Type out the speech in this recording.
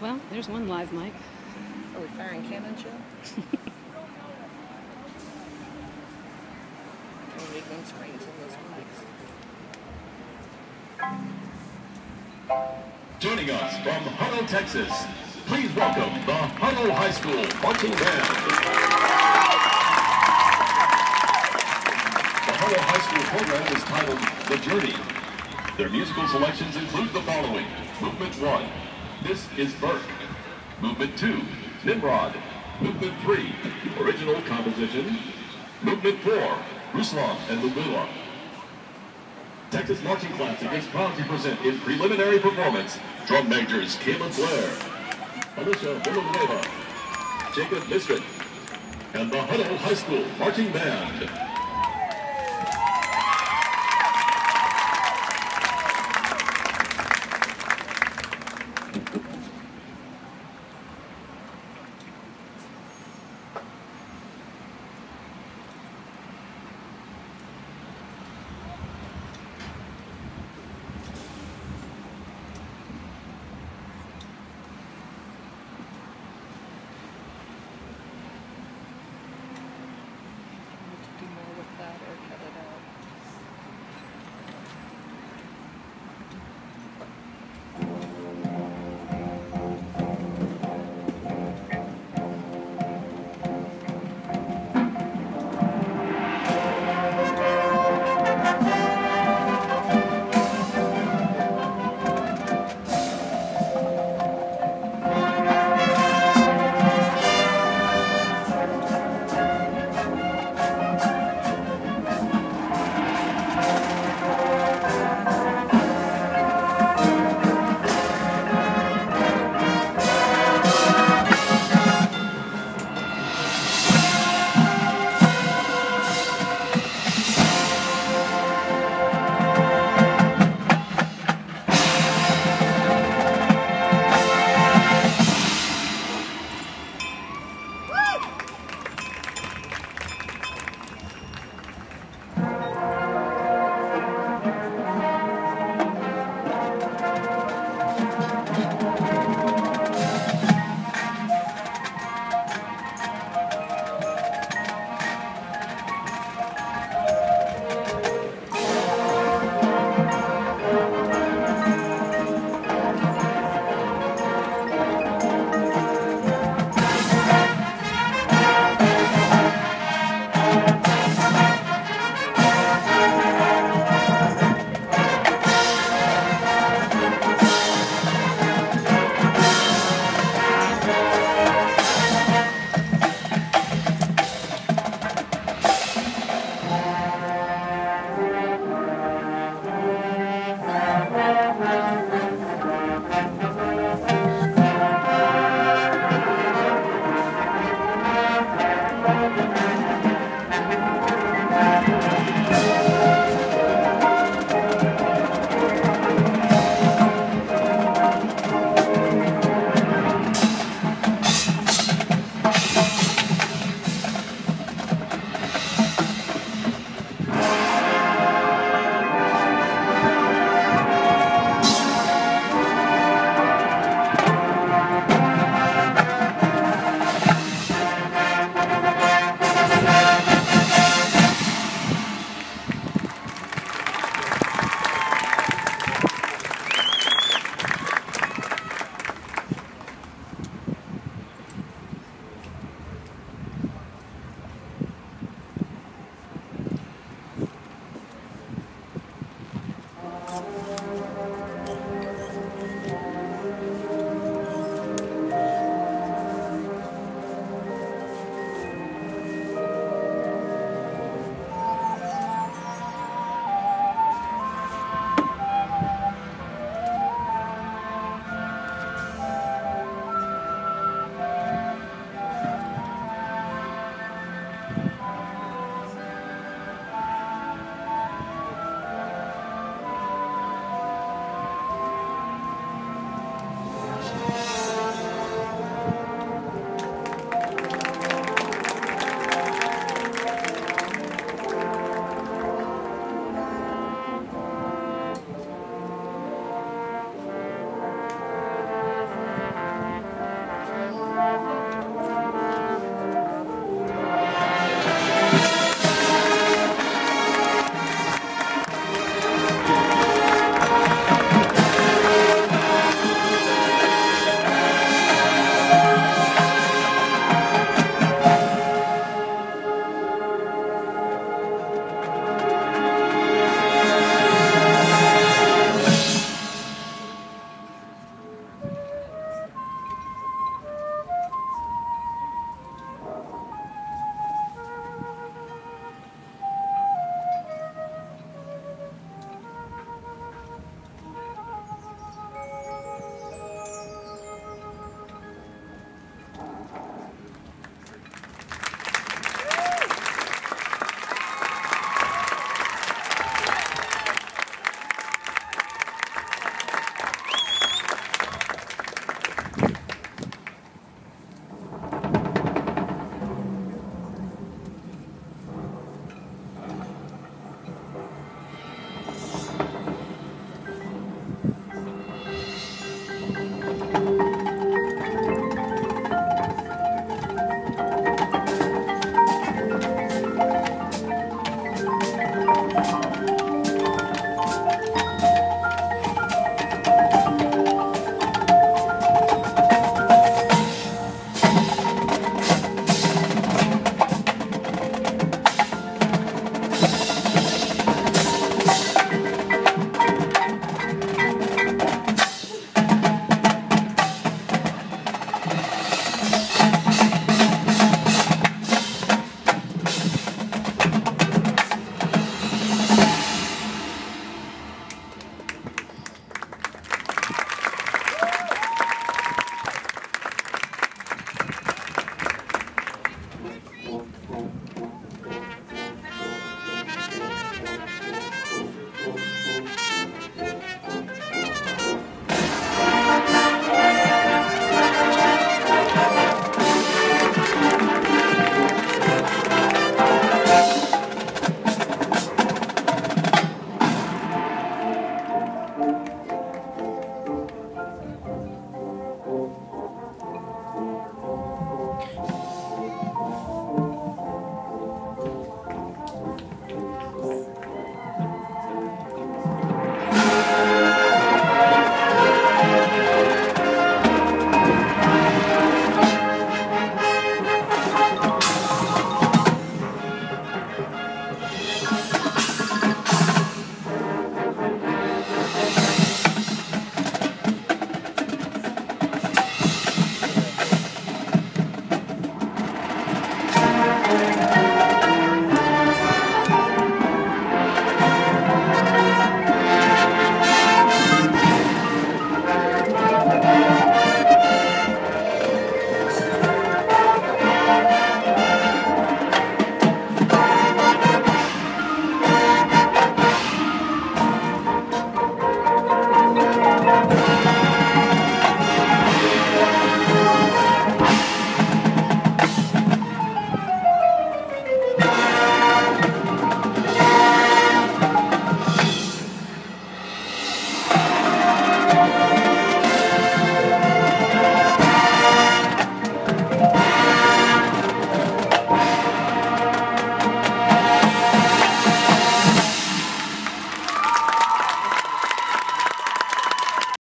Well, there's one live mic. Are we firing cannons yet? we need wind screens in those mics. Joining us from Hutto, Texas, please welcome the Hutto High School Marching Band. The Hutto High School program is titled The Journey. Their musical selections include the following. Movement 1, This is Burke. Movement 2, Nimrod. Movement 3, Original Composition. Movement 4, Ruslan and Lyudmila. Texas Marching Classic is proud to present in preliminary performance drum majors Caleb Blair, Alicia Villanueva, Jacob Misfit, and the Hutto High School Marching Band.